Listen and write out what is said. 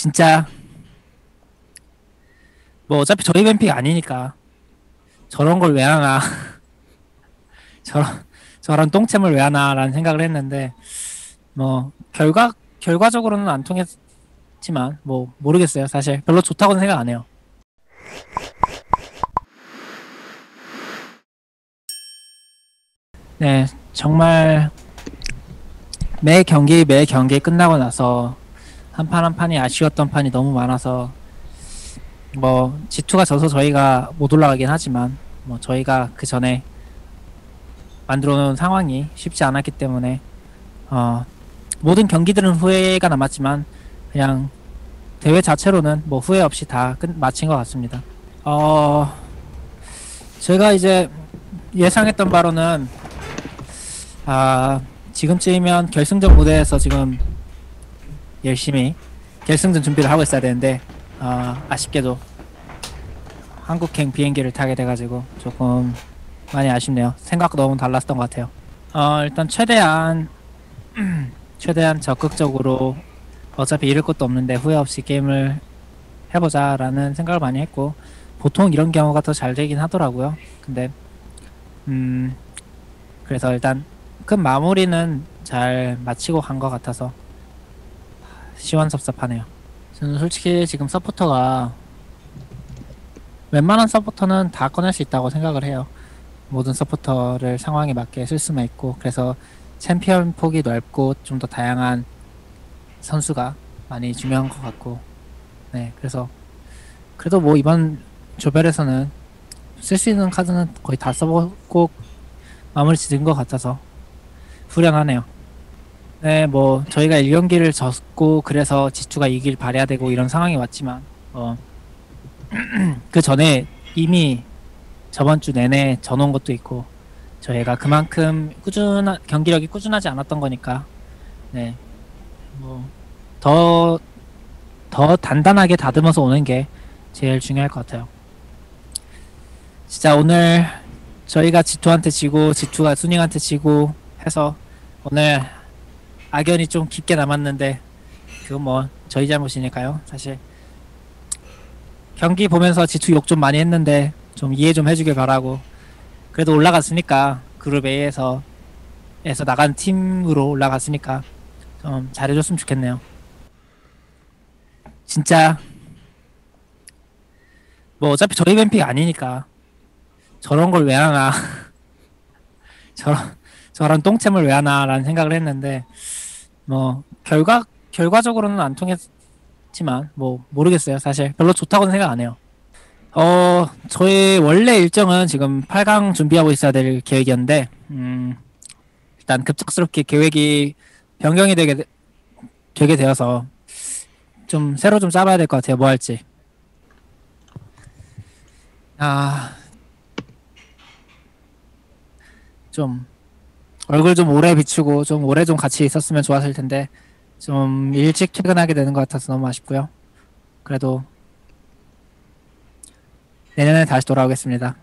진짜. 뭐 어차피 저희 뱀픽 아니니까. 저런 걸 왜 하나. 저런 저런 똥챔을 왜 하나라는 생각을 했는데 뭐 결과 결과적으로는 안 통했지만 뭐 모르겠어요. 사실 별로 좋다고는 생각 안 해요. 네 정말 매 경기 매 경기 끝나고 나서 한 판 한 판이 아쉬웠던 판이 너무 많아서 뭐 G2가 져서 저희가 못 올라가긴 하지만 뭐 저희가 그 전에 만들어 놓은 상황이 쉽지 않았기 때문에 어 모든 경기들은 후회가 남았지만 그냥 대회 자체로는 뭐 후회 없이 다 끝 마친 것 같습니다. 어 제가 이제 예상했던 바로는 아 지금쯤이면 결승전 무대에서 지금 열심히 결승전 준비를 하고 있어야 되는데 아 아쉽게도 한국행 비행기를 타게 돼가지고 조금 많이 아쉽네요. 생각과 너무 달랐던 것 같아요. 어 일단 최대한 최대한 적극적으로 어차피 잃을 것도 없는데 후회 없이 게임을 해보자라는 생각을 많이 했고 보통 이런 경우가 더 잘 되긴 하더라고요. 근데 음 그래서 일단 큰 마무리는 잘 마치고 간 것 같아서 시원섭섭하네요. 저는 솔직히 지금 서포터가 웬만한 서포터는 다 꺼낼 수 있다고 생각을 해요. 모든 서포터를 상황에 맞게 쓸 수만 있고 그래서 챔피언 폭이 넓고 좀 더 다양한 선수가 많이 중요한 것 같고 네 그래서 그래도 뭐 이번 조별에서는 쓸 수 있는 카드는 거의 다 써보고 마무리 지은 것 같아서 후련하네요. 네, 뭐 저희가 1경기를 졌고 그래서 지투가 이길 바래야 되고 이런 상황이 왔지만 어, 그 전에 이미 저번 주 내내 져놓은 것도 있고 저희가 그만큼 꾸준한 경기력이 꾸준하지 않았던 거니까 네, 뭐더더 더 단단하게 다듬어서 오는 게 제일 중요할 것 같아요. 진짜 오늘 저희가 지투한테 지고 지투가 수닝한테 지고 해서 오늘 악연이 좀 깊게 남았는데 그건 뭐 저희 잘못이니까요 사실. 경기 보면서 지투 욕 좀 많이 했는데 좀 이해 좀 해주길 바라고. 그래도 올라갔으니까 그룹 A에서 에서 나간 팀으로 올라갔으니까 좀 잘해줬으면 좋겠네요. 진짜 뭐 어차피 저희 뱀픽 아니니까 저런 걸 왜 하나. 저런 저런 똥챔을 왜 하나라는 생각을 했는데 뭐 결과 결과적으로는 안 통했지만 뭐 모르겠어요 사실 별로 좋다고는 생각 안 해요. 어 저희 원래 일정은 지금 8강 준비하고 있어야 될 계획이었는데 음 일단 급작스럽게 계획이 변경이 되게 되- 되게 되어서 좀 새로 좀 짜봐야 될 것 같아요 뭐 할지. 아 좀 얼굴 좀 오래 비추고 좀 오래 좀 같이 있었으면 좋았을 텐데 좀 일찍 퇴근하게 되는 것 같아서 너무 아쉽고요. 그래도 내년에 다시 돌아오겠습니다.